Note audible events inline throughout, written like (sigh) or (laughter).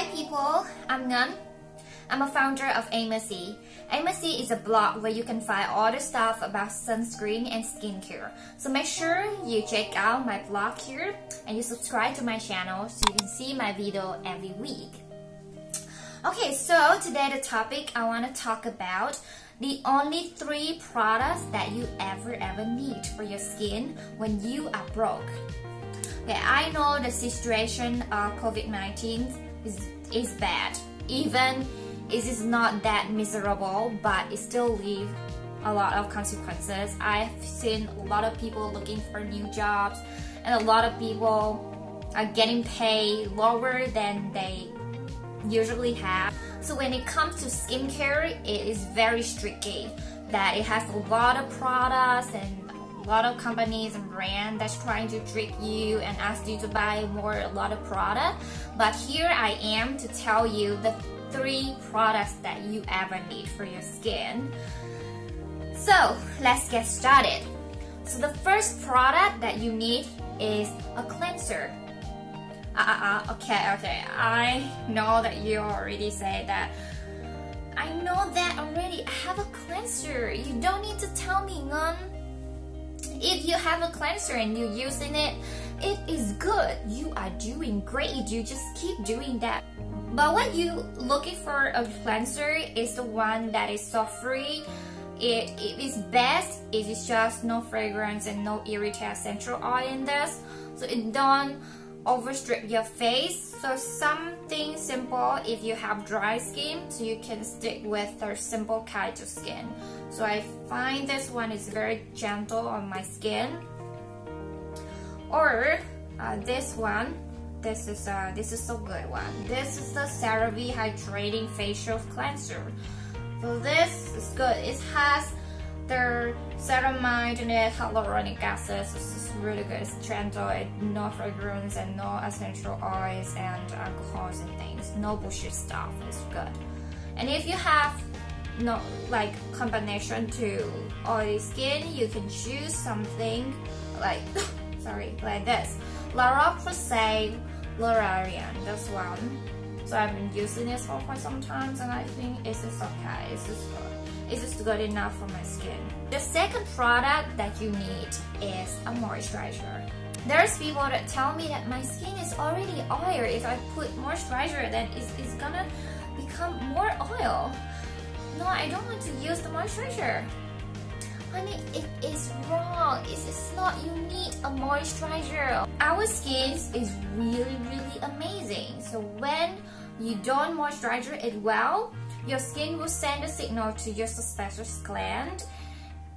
Hi people, I'm Ngan. I'm a founder of Amacey. Amacey is a blog where you can find all the stuff about sunscreen and skincare. So make sure you check out my blog here and you subscribe to my channel so you can see my video every week. Okay, so today the topic I want to talk about the only three products that you ever ever need for your skin when you are broke. Okay, I know the situation of COVID-19 is, is bad. Even it is not that miserable, but it still leaves a lot of consequences. I've seen a lot of people looking for new jobs and a lot of people are getting paid lower than they usually have. So when it comes to skincare, it is very tricky that it has a lot of products and lot of companies and brands that's trying to trick you and ask you to buy more a lot of product. But here I am to tell you the three products that you ever need for your skin. So let's get started. So the first product that you need is a cleanser. Uh, uh, uh, okay okay. I know that you already say that. I know that already. I have a cleanser. You don't need to tell me none if you have a cleanser and you're using it, it is good. You are doing great. You just keep doing that. But when you looking for a cleanser is the one that is so free. It, it is best. It is just no fragrance and no irritant essential oil in this. So it don't overstrip your face. So something simple if you have dry skin, so you can stick with a simple kind of skin. So I find this one is very gentle on my skin. Or uh, this one, this is uh, this is a good one. This is the CeraVe Hydrating Facial Cleanser. So this is good. It has the ceramide and it hyaluronic acid. Is really good. It's gentle, no fragrance and no essential oils and uh, alcohols and things. No bullshit stuff. It's good. And if you have no like combination to oily skin, you can choose something like (laughs) sorry like this. La Roche-Posay L'Oreal. This one. So I've been using this for quite some time and I think it's okay. It's good. It's just good enough for my skin. The second product that you need is a moisturizer. There's people that tell me that my skin is already oil. If I put moisturizer, then it's, it's gonna become more oil. No, I don't want to use the moisturizer. Honey, it is wrong. It is not you need a moisturizer. Our skin is really, really amazing. So when you don't moisturize it well, your skin will send a signal to your sebaceous gland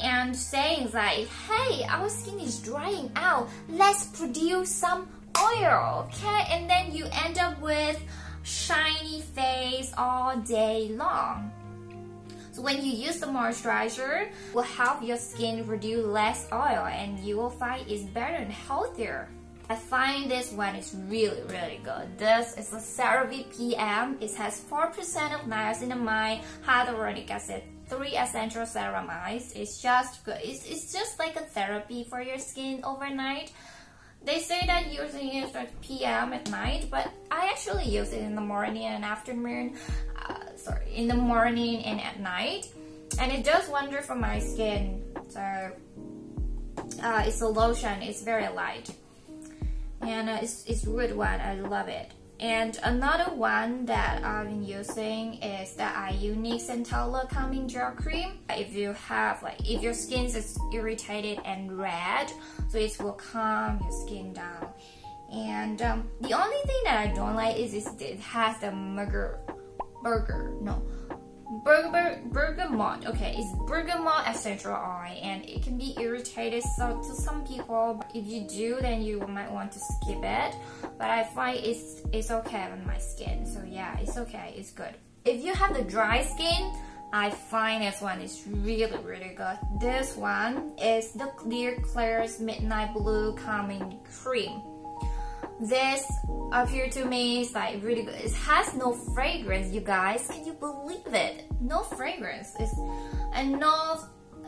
and saying like, hey, our skin is drying out. Let's produce some oil, okay? And then you end up with shiny face all day long. So when you use the moisturizer, will help your skin reduce less oil and you will find it's better and healthier. I find this one is really, really good. This is a CeraVe PM. It has 4% of niacinamide, hyaluronic acid, 3 essential ceramides. It's just good. It's, it's just like a therapy for your skin overnight. They say that using it at PM at night, but I actually use it in the morning and afternoon. Uh, sorry, in the morning and at night. And it does wonder for my skin. So uh, it's a lotion. It's very light and uh, it's, it's good one I love it and another one that I've been using is the iUNIK Centella Calming Gel Cream. If you have like, if your skin is irritated and red, so it will calm your skin down. And um, the only thing that I don't like is it has the burger, burger, no, Bergamot, okay, it's bergamot essential oil and it can be irritated so to some people. If you do, then you might want to skip it. But I find it's, it's okay on my skin. So yeah, it's okay, it's good. If you have the dry skin, I find this one is really, really good. This one is the Clear Klairs Midnight Blue Calming Cream this appear to me is like really good. It has no fragrance, you guys. Can you believe it? No fragrance. It's and no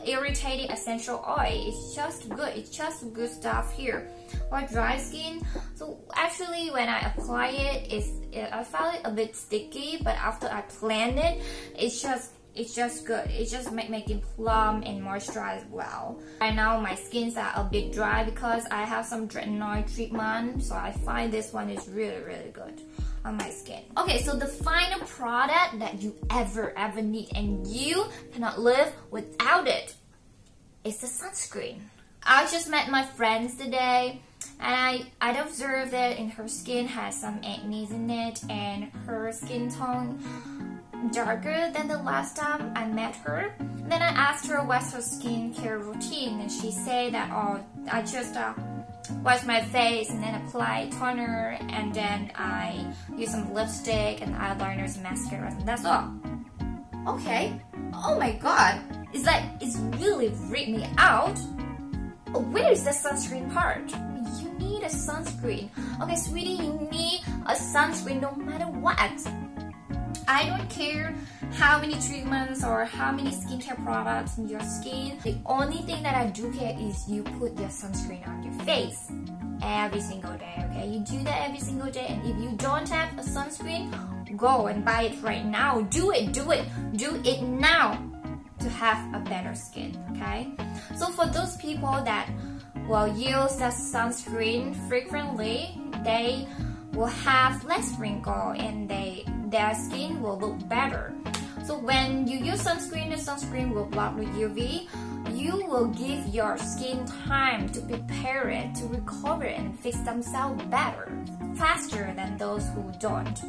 irritating essential oil. It's just good. It's just good stuff here. For dry skin, so actually when I apply it, it's, it, I found it a bit sticky, but after I blend it, it's just it's just good. It's just make, making plump and moisturize well. Right now my skins are a bit dry because I have some tretinoin treatment, so I find this one is really really good on my skin. Okay, so the final product that you ever ever need and you cannot live without it is the sunscreen. I just met my friends today and I, I observed that in her skin has some acne in it and her skin tone darker than the last time I met her. Then I asked her what's her skincare routine and she said that oh I just uh, wash my face and then apply toner and then I use some lipstick and eyeliners and mascara and that's all. Okay. Oh my god. It's like it's really freaked me out. Where is the sunscreen part? You need a sunscreen. Okay, sweetie, you need a sunscreen no matter what. I don't care how many treatments or how many skincare products in your skin. The only thing that I do care is you put your sunscreen on your face every single day, okay? You do that every single day and if you don't have a sunscreen, go and buy it right now. Do it, do it, do it now to have a better skin, okay? So for those people that will use the sunscreen frequently, they will have less wrinkle and they their skin will look better. So when you use sunscreen, the sunscreen will block the UV. You will give your skin time to prepare it, to recover and fix themselves better, faster than those who don't.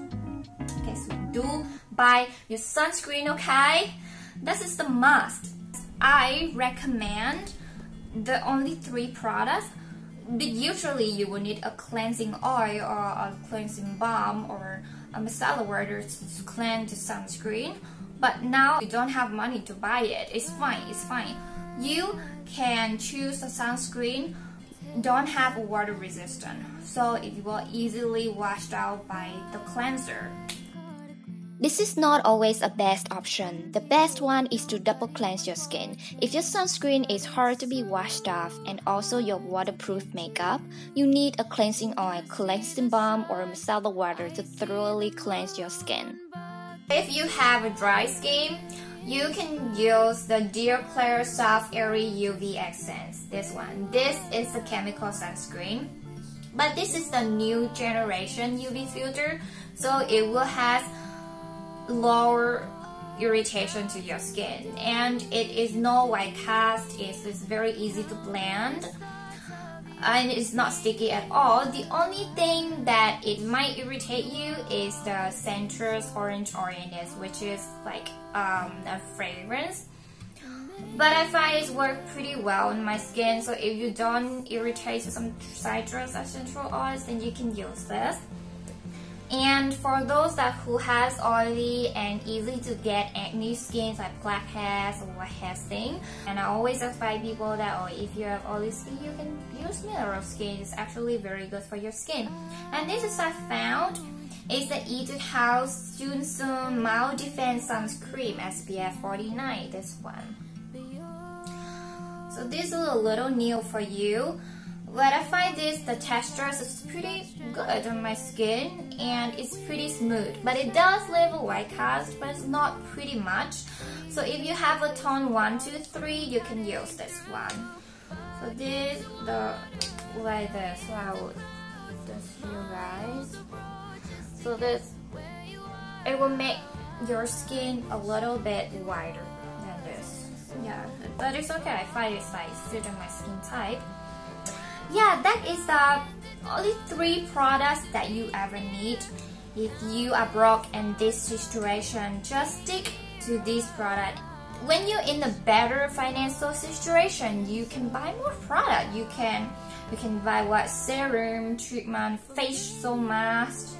Okay, so do buy your sunscreen, okay? This is the must. I recommend the only three products but usually you will need a cleansing oil or a cleansing balm or a micellar water to cleanse the sunscreen. But now you don't have money to buy it. It's fine, it's fine. You can choose a sunscreen don't have water resistant so it will easily washed out by the cleanser this is not always a best option. The best one is to double cleanse your skin. If your sunscreen is hard to be washed off and also your waterproof makeup, you need a cleansing oil, cleansing balm, or micellar water to thoroughly cleanse your skin. If you have a dry skin, you can use the Dear Klairs Soft Airy UV Essence. This one. This is a chemical sunscreen. But this is the new generation UV filter, so it will have lower irritation to your skin. And it is no white cast. It's, it's very easy to blend. And it's not sticky at all. The only thing that it might irritate you is the centrus orange orange which is like um, a fragrance. But I find it's worked pretty well on my skin. So if you don't irritate some citrus essential oils then you can use this and for those that who has oily and easy to get acne skins like blackheads or what thing, and I always advise people that oh, if you have oily skin, you can use mineral skin. It's actually very good for your skin. And this is I found is the Etude House Junsun Mild Defense Sunscreen SPF 49. This one. So this is a little new for you. But I find this, the texture is pretty good on my skin and it's pretty smooth. But it does leave a white cast, but it's not pretty much. So if you have a tone 1, 2, 3, you can use this one. So this, the, like this, so I would just. So this, it will make your skin a little bit wider than this. Yeah, but it's okay. I find it's like suiting my skin type yeah, that is the only three products that you ever need. If you are broke in this situation, just stick to this product. When you're in a better financial situation, you can buy more product. You can you can buy what serum, treatment, facial mask,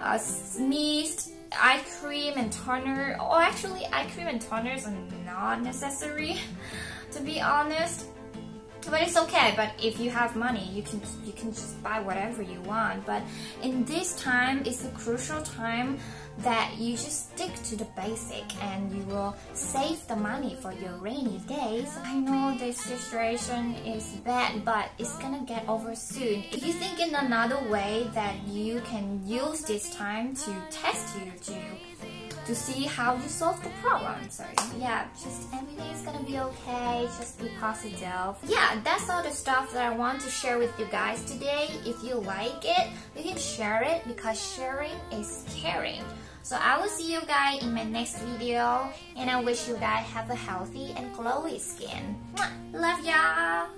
uh, mist, eye cream and toner. Oh, actually, eye cream and toners are not necessary, (laughs) to be honest but it's okay but if you have money you can you can just buy whatever you want but in this time it's a crucial time that you just stick to the basic and you will save the money for your rainy days. I know this situation is bad, but it's gonna get over soon. If you think in another way that you can use this time to test you to to see how you solve the problem. So yeah, just everything is gonna be okay. Just be positive. Yeah, that's all the stuff that I want to share with you guys today. If you like it, you can share it because sharing is caring. So I will see you guys in my next video and I wish you guys have a healthy and glowy skin. Love y'all.